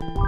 you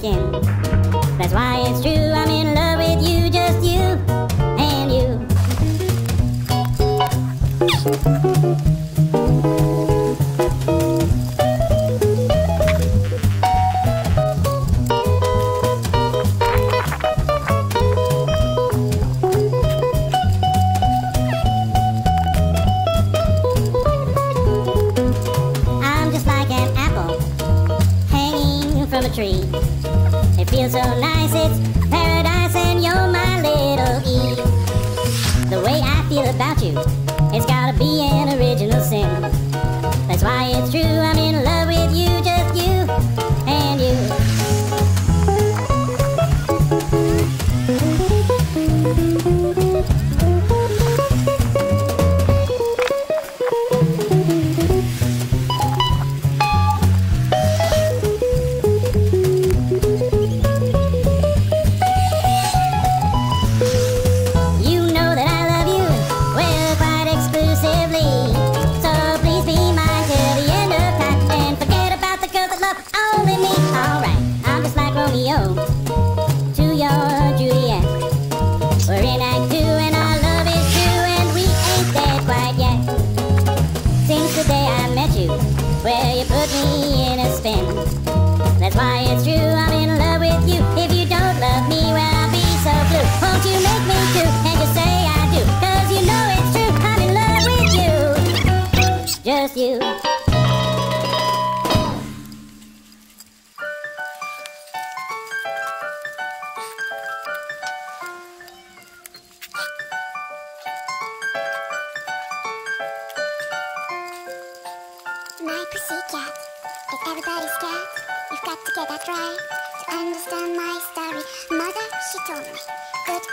skin. That's why it's true, I'm in love with you, just you and you. I'm just like an apple hanging from a tree feel so nice.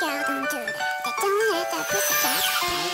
down onto the don't let the pussycat